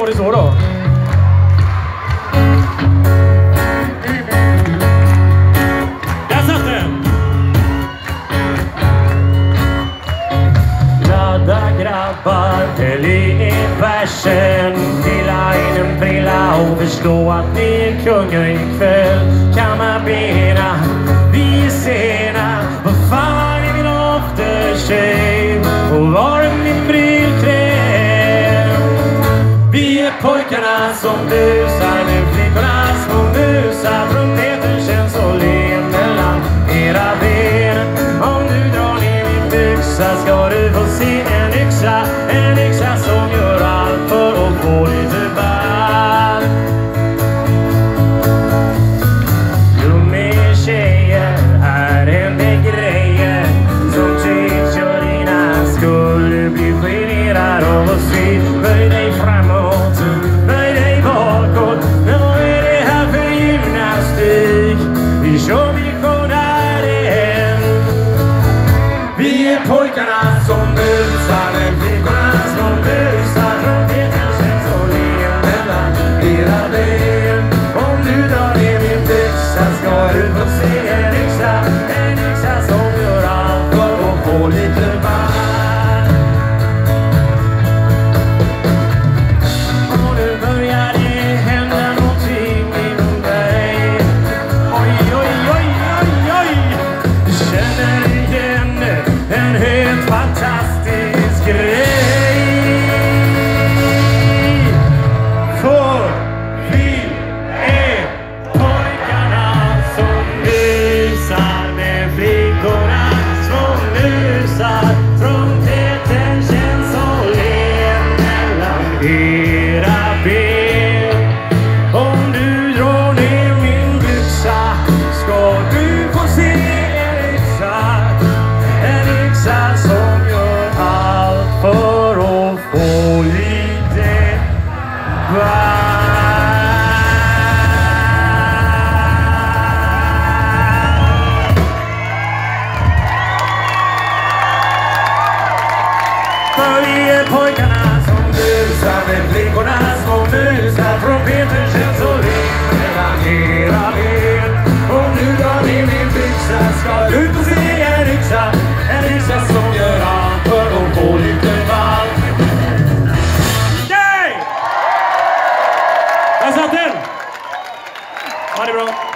var det så då. Där satt den! Ladda grabbar, häll i er bärsen. Dela in en prilla och förstå att ni är kungar ikväll. Kan man bena är pojkarna som busar med flickorna små musar. Trumpeten känns så len mellan era ben. Om du drar ner min byxa ska du få se pojkarna som busade flickorna Uau! General.